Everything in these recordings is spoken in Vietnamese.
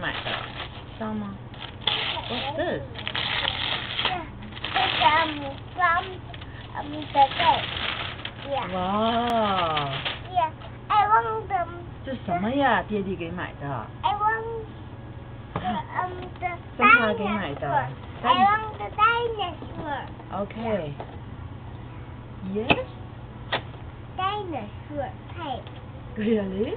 买的？知道吗？What's this? It's um from um the day. Yeah. 哇， Yeah. I want them. 这什么呀？爹地给买的。 I want the um the 跟他给买的 dinosaur. I want the dinosaur. Okay. Yes. Dinosaur. Hey. Really?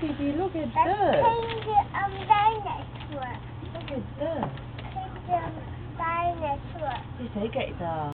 Kitty, look at this. I'm dinosaur. Look at this. Dinosaur. Chị thấy kệ giờ.